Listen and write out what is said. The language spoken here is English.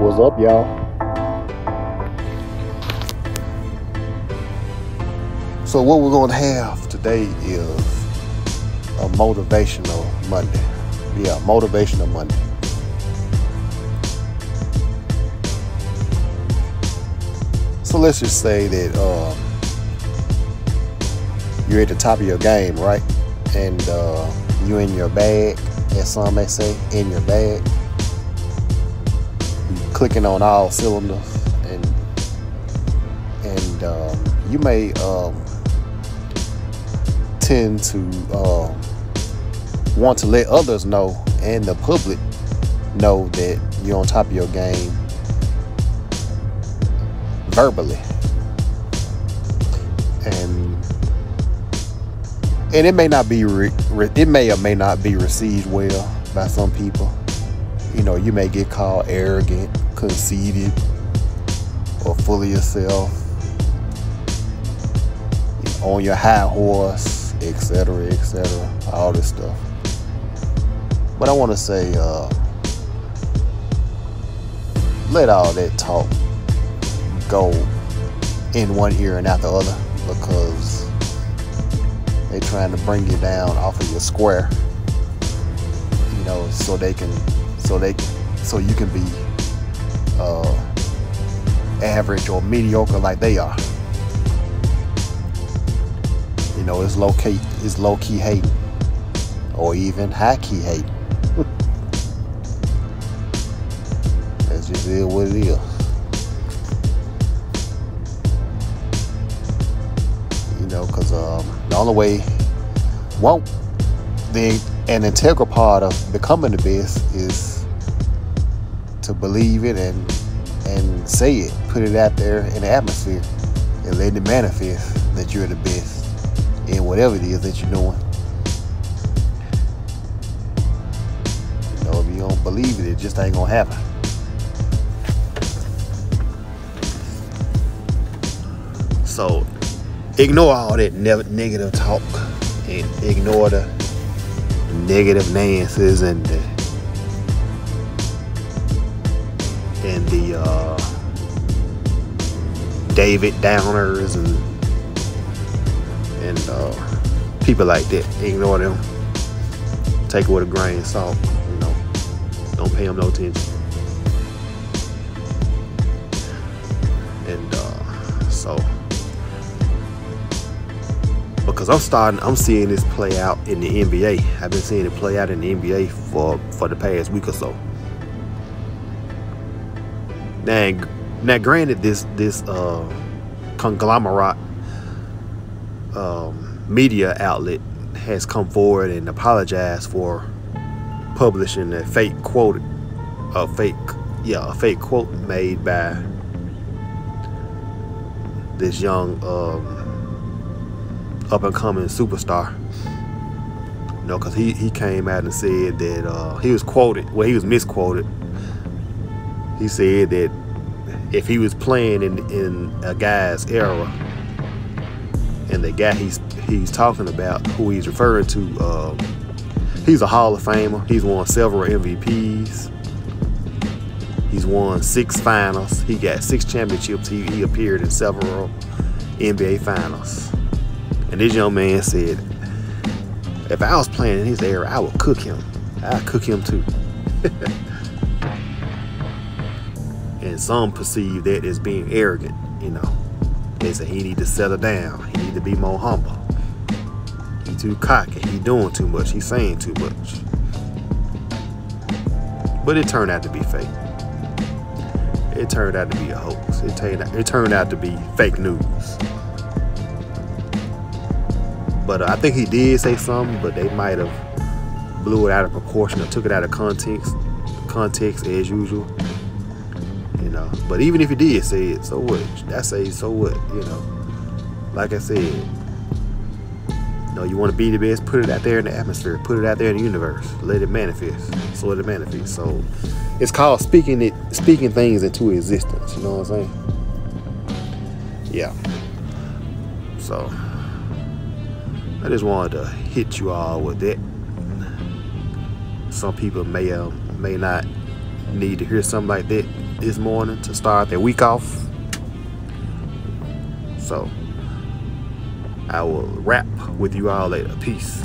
What's up, y'all? So, what we're going to have today is a motivational Monday. Yeah, motivational Monday. So, let's just say that um, you're at the top of your game, right? And uh, you're in your bag, as some may say, in your bag clicking on all cylinders and and um, you may um, tend to uh, want to let others know and the public know that you're on top of your game verbally. And and it may not be re- it may or may not be received well by some people you know you may get called arrogant conceited or full of yourself, on your high horse, etc., etc., all this stuff. But I want to say, uh, let all that talk go in one ear and out the other because they're trying to bring you down off of your square you know so they can so they so you can be uh, average or mediocre like they are. You know, it's low key, it's low key hate, or even high key hate. That's just it what it is. You know, because um, the only way, well, the an integral part of becoming the best is to believe it and and say it, put it out there in the atmosphere, and let it manifest that you're the best in whatever it is that you're doing. You know, if you don't believe it, it just ain't gonna happen. So, ignore all that negative talk and ignore the negative Nancy's and the and the uh, David Downers and and uh, people like that. Ignore them. Take it with a grain of salt. You know, don't pay them no attention. Because I'm starting, I'm seeing this play out in the NBA. I've been seeing it play out in the NBA for for the past week or so. Now, now, granted, this this uh, conglomerate um, media outlet has come forward and apologized for publishing a fake quote, a fake, yeah, a fake quote made by this young um, up and coming superstar. You know, because he, he came out and said that uh, he was quoted, well, he was misquoted he said that if he was playing in in a guy's era, and the guy he's he's talking about, who he's referring to, uh, he's a Hall of Famer. He's won several MVPs. He's won six finals. He got six championships. He, he appeared in several NBA finals. And this young man said, if I was playing in his era, I would cook him. I'd cook him too. and some perceive that as being arrogant, you know. They say he need to settle down. He need to be more humble. He too cocky. He doing too much. He saying too much. But it turned out to be fake. It turned out to be a hoax. It turned out, it turned out to be fake news. But uh, I think he did say something, but they might have blew it out of proportion or took it out of context, context as usual you know. But even if he did say it, so what? That say so what, you know. Like I said, you know, you want to be the best, put it out there in the atmosphere, put it out there in the universe, let it manifest. So it manifest. So it's called speaking it, speaking things into existence. You know what I'm saying? Yeah. So I just wanted to hit you all with that. Some people may uh, may not need to hear something like that this morning to start their week off. So I will wrap with you all later. Peace.